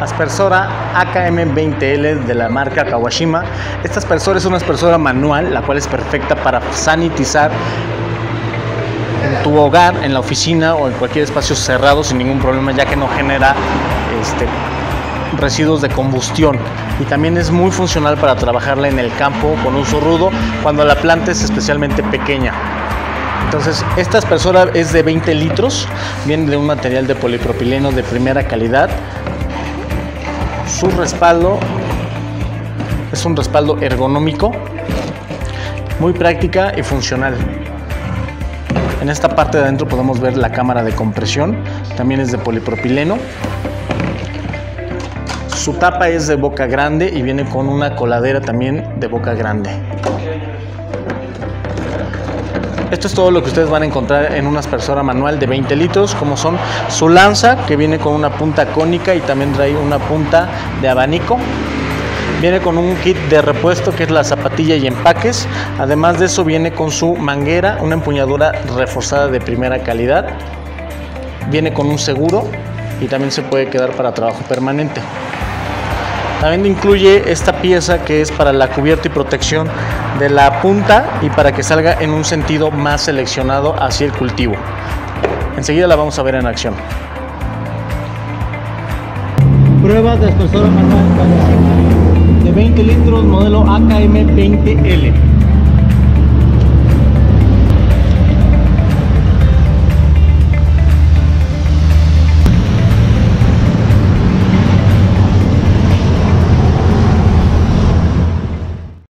aspersora AKM20L de la marca Kawashima. Esta aspersora es una aspersora manual, la cual es perfecta para sanitizar en tu hogar, en la oficina o en cualquier espacio cerrado sin ningún problema, ya que no genera este, residuos de combustión y también es muy funcional para trabajarla en el campo con uso rudo cuando la planta es especialmente pequeña. Entonces, esta aspersora es de 20 litros, viene de un material de polipropileno de primera calidad. Su respaldo es un respaldo ergonómico, muy práctica y funcional. En esta parte de adentro podemos ver la cámara de compresión, también es de polipropileno. Su tapa es de boca grande y viene con una coladera también de boca grande. Esto es todo lo que ustedes van a encontrar en una aspersora manual de 20 litros, como son su lanza, que viene con una punta cónica y también trae una punta de abanico. Viene con un kit de repuesto que es la zapatilla y empaques. Además de eso viene con su manguera, una empuñadura reforzada de primera calidad. Viene con un seguro y también se puede quedar para trabajo permanente. También incluye esta pieza que es para la cubierta y protección de la punta y para que salga en un sentido más seleccionado hacia el cultivo. Enseguida la vamos a ver en acción. Pruebas de aspersora manual de 20 litros modelo AKM 20L.